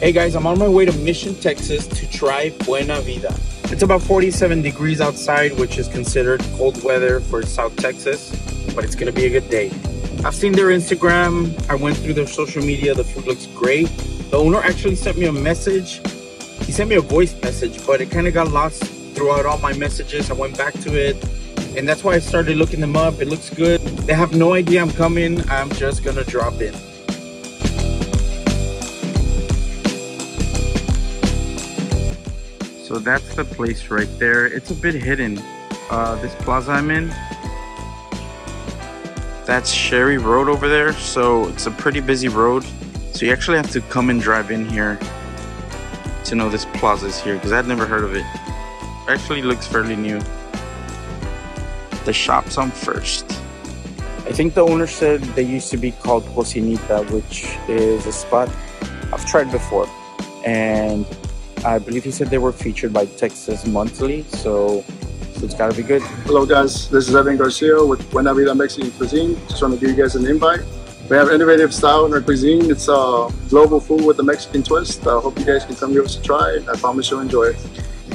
Hey guys, I'm on my way to Mission, Texas to try Buena Vida. It's about 47 degrees outside, which is considered cold weather for South Texas, but it's gonna be a good day. I've seen their Instagram, I went through their social media, the food looks great. The owner actually sent me a message. He sent me a voice message, but it kind of got lost throughout all my messages. I went back to it, and that's why I started looking them up. It looks good. They have no idea I'm coming. I'm just gonna drop in. So that's the place right there. It's a bit hidden. Uh, this plaza I'm in, that's Shary Road over there. So it's a pretty busy road. So you actually have to come and drive in here to know this plaza is here because I'd never heard of it. Actually looks fairly new. The shop's on first. I think the owner said they used to be called Cocinita, which is a spot I've tried before. And I believe he said they were featured by Texas Monthly, so, it's gotta be good. Hello guys, this is Evan Garcia with Buena Vida Mexican Cuisine. Just want to give you guys an invite. We have innovative style in our cuisine. It's uh, global food with a Mexican twist. I uh, hope you guys can come give us a try. I promise you'll enjoy it.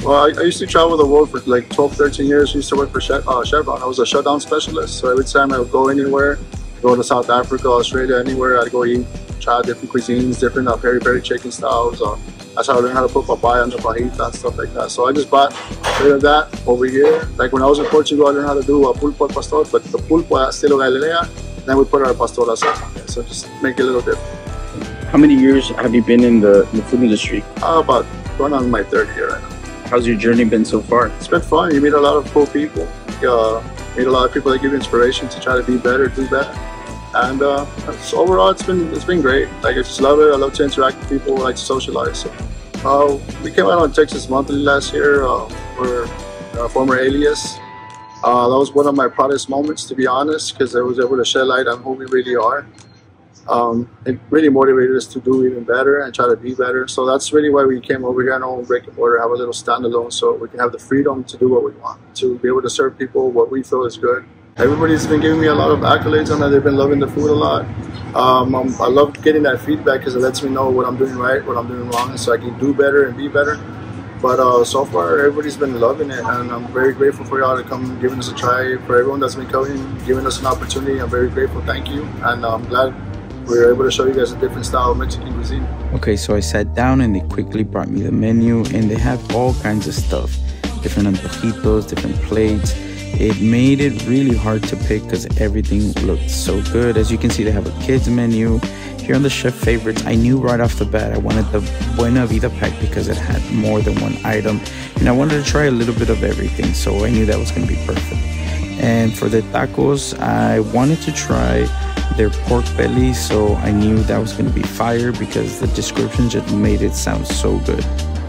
Well, I, I, used to travel the world for like 12, 13 years. I used to work for uh, Chevron. I was a shutdown specialist. So every time I would go anywhere, go to South Africa, Australia, anywhere, I'd go eat, try different cuisines, different uh, peri peri chicken styles. Uh, that's how I learned how to put papaya on the fajita and stuff like that. So I just bought a bit of that over here. Like when I was in Portugal, I learned how to do a pulpo pastor, but the pulpo estilo Galilea, then we put our pastora sauce on there. So just make it a little different. How many years have you been in the, in the food industry? Uh, about going on my third year right now. How's your journey been so far? It's been fun. You meet a lot of cool people. You uh, meet a lot of people that give you inspiration to try to be better, do better. And uh, overall, it's been it's been great. Like I just love it. I love to interact people. Like to socialize. So, uh, we came out on Texas Monthly last year. Uh, we're uh, former Alias. Uh, that was one of my proudest moments, to be honest, because I was able to shed light on who we really are. Um, it really motivated us to do even better and try to be better. So that's really why we came over here and own Brick and Mortar, have a little standalone, so we can have the freedom to do what we want, to be able to serve people what we feel is good Everybody's been giving me a lot of accolades on that. They've been loving the food a lot. Um, I love getting that feedback because it lets me know what I'm doing right, what I'm doing wrong, so I can do better and be better. But uh, so far, everybody's been loving it, and I'm very grateful for y'all to come giving us a try. For everyone that's been coming, giving us an opportunity, I'm very grateful. Thank you, and I'm glad we were able to show you guys a different style of Mexican cuisine. Okay, so I sat down and they quickly brought me the menu, and they have all kinds of stuff different antojitos, different plates it made it really hard to pick because everything looked so good. As you can see, they have a kids menu. Here on the chef favorites, I knew right off the bat I wanted the Buena Vida pack because it had more than one item. And I wanted to try a little bit of everything, so I knew that was going to be perfect. And for the tacos, I wanted to try their pork belly, so I knew that was going to be fire because the description just made it sound so good.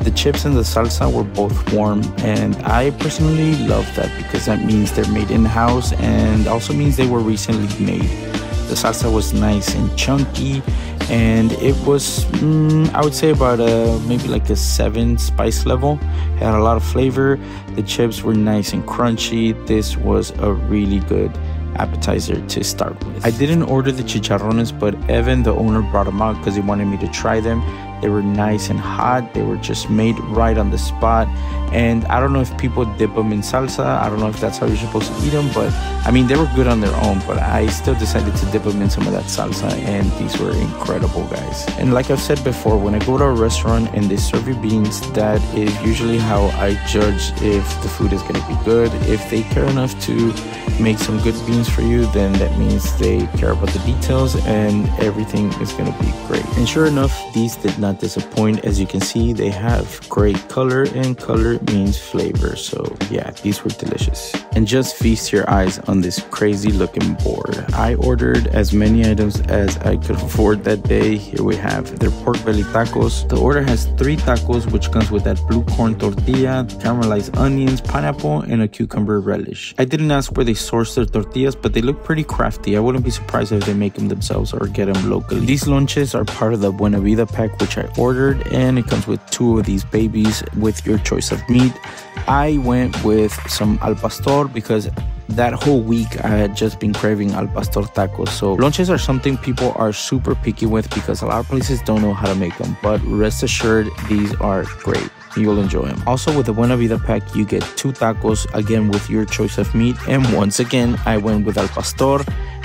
The chips and the salsa were both warm, and I personally love that because that means they're made in house and also means they were recently made. The salsa was nice and chunky, and it was, mm, I would say, about a maybe like a seven spice level. Had a lot of flavor. The chips were nice and crunchy. This was a really good appetizer to start with. I didn't order the chicharrones, but Evan, the owner, brought them out because he wanted me to try them. They were nice and hot. They were just made right on the spot. And I don't know if people dip them in salsa. I don't know if that's how you're supposed to eat them, but I mean, they were good on their own. But I still decided to dip them in some of that salsa, and these were incredible, guys. And like I've said before, when I go to a restaurant and they serve you beans, that is usually how I judge if the food is going to be good. If they care enough to make some good beans for you, then that means they care about the details and everything is going to be great. And sure enough, these did not disappoint. As you can see, they have great color and color means flavor. So yeah, these were delicious. And just feast your eyes on this crazy looking board. I ordered as many items as I could afford that day. Here we have their pork belly tacos. The order has three tacos, which comes with that blue corn tortilla, caramelized onions, pineapple, and a cucumber relish. I didn't ask where they source their tortillas, but they look pretty crafty. I wouldn't be surprised if they make them themselves or get them locally. These lonches are part of the Buena Vida pack, which I ordered, and it comes with two of these babies with your choice of meat. I went with some al pastor because that whole week I had just been craving al pastor tacos. So lonches are something people are super picky with because a lot of places don't know how to make them. But rest assured, these are great. You'll enjoy them. Also, with the Buena Vida pack, you get two tacos again with your choice of meat. And once again, I went with al pastor.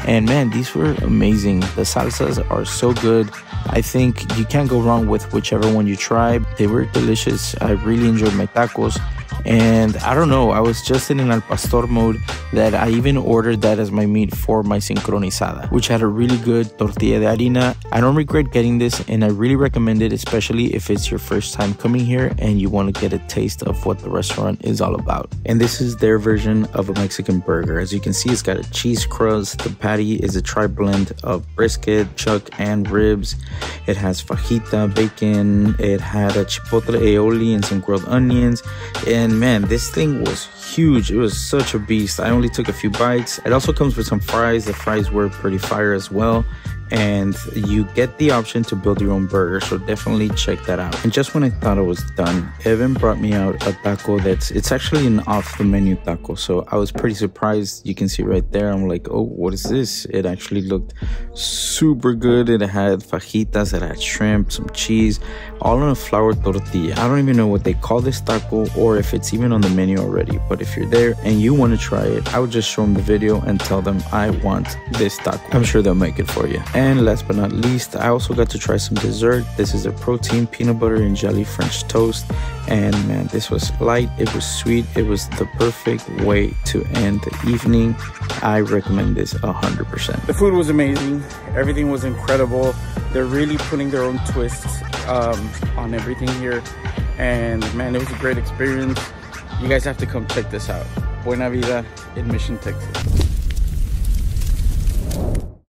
And man, these were amazing. The salsas are so good. I think you can't go wrong with whichever one you try. They were delicious. I really enjoyed my tacos. And I don't know, I was just in an al pastor mode that I even ordered that as my meat for my sincronizada, which had a really good tortilla de harina. I don't regret getting this and I really recommend it, especially if it's your first time coming here and you want to get a taste of what the restaurant is all about. And this is their version of a Mexican burger. As you can see, it's got a cheese crust. The patty is a tri blend of brisket, chuck, and ribs. It has fajita, bacon. It had a chipotle aioli and some grilled onions. And man this thing was huge it was such a beast i only took a few bites. It also comes with some fries. The fries were pretty fire as well and you get the option to build your own burger so definitely check that out. And just when i thought it was done evan brought me out a taco that's it's actually an off the menu taco so i was pretty surprised. You can see right there i'm like oh what is this? It actually looked super good. It had fajitas it had shrimp some cheese all on a flour tortilla. I don't even know what they call this taco or if it's even on the menu already but if you're there and you want to try it i would just show them the video and tell them i want this taco. I'm sure they'll make it for you. and last but not least, I also got to try some dessert. This is a protein peanut butter and jelly French toast. And man, this was light, it was sweet, it was the perfect way to end the evening. I recommend this 100%. The food was amazing, everything was incredible. They're really putting their own twists um, on everything here. And man, it was a great experience. You guys have to come check this out. Buena Vida in Mission, Texas.